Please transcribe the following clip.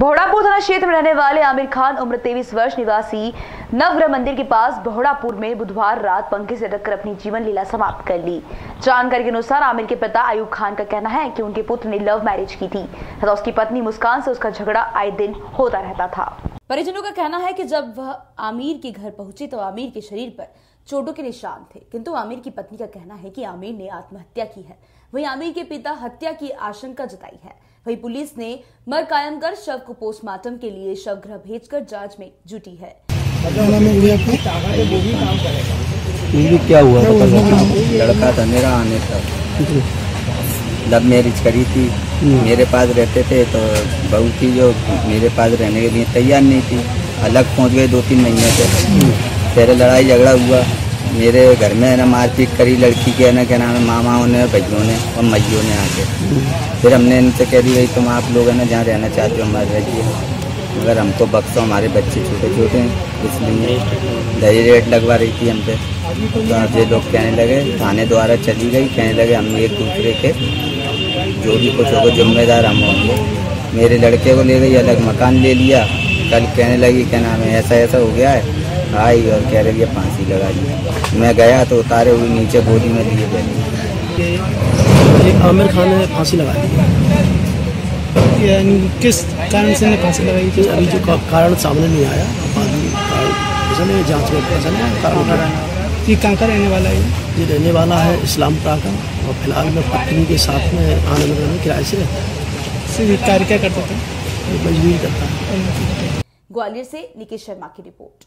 बोहड़ापुर थाना क्षेत्र में रहने वाले आमिर खान, उम्र तेईस वर्ष, निवासी नवग्रह मंदिर के पास भोड़ापुर में बुधवार रात पंखे से रखकर अपनी जीवन लीला समाप्त कर ली। जानकारी के अनुसार आमिर के पिता आयुब खान का कहना है कि उनके पुत्र ने लव मैरिज की थी, तथा उसकी पत्नी मुस्कान से उसका झगड़ा आए दिन होता रहता था। परिजनों का कहना है कि जब वह आमिर के घर पहुँचे तो आमिर के शरीर पर चोटों के निशान थे। किंतु आमिर की पत्नी का कहना है कि आमिर ने आत्महत्या की है। वहीं आमिर के पिता हत्या की आशंका जताई है। वहीं पुलिस ने मर कायम कर शव को पोस्टमार्टम के लिए शवगृह भेजकर जाँच में जुटी है। क्या हुआ? लड़का था मेरा आने का लव मैरिज करी थी। मेरे पास रहते थे तो बहू थी जो मेरे पास रहने के लिए तैयार नहीं थी। अलग पहुँच गए दो तीन महीने से। फिर लड़ाई झगड़ा हुआ। मेरे घर में है ना मारपीट करी लड़की के है ना, क्या नाम है, मामाओं ने भैयों ने और मैयों ने आके। फिर हमने इनसे कह दी, भाई, तुम आप लोग है ना जहाँ रहना चाहते हो हमारे रहिए मगर हमको बक्सो हमारे बच्चे छोटे छोटे हैं, इसलिए दही रेट लगवा रही थी हम पे। तो ये लोग कहने लगे, थाने द्वारा चली गई, कहने लगे हम एक दूसरे के जो भी कुछ होगा, जिम्मेदार हम होंगे। मेरे लड़के को ले गई, अलग मकान ले लिया। कल कहने लगी, क्या नाम है, ऐसा ऐसा हो गया है। आई और कह रही है, फांसी लगा दी। मैं गया तो उतारे हुए नीचे गोदी में लिए ये आमिर खान ने फांसी लगा दी। किस कारण से फांसी लगाई? थी अभी जो कारण सामने नहीं आया। जाँच में कारण। ये कहाँ का रहने वाला है ये? रहने वाला है इस्लामपुरा का और फ़िलहाल मैं पत्नी के साथ में आनंद नगर में किराए से रहता हूँ। सिर्फ़ कार्य क्या करता था? मजबूरी मजदूरी करता है। ग्वालियर से निकेश शर्मा की रिपोर्ट।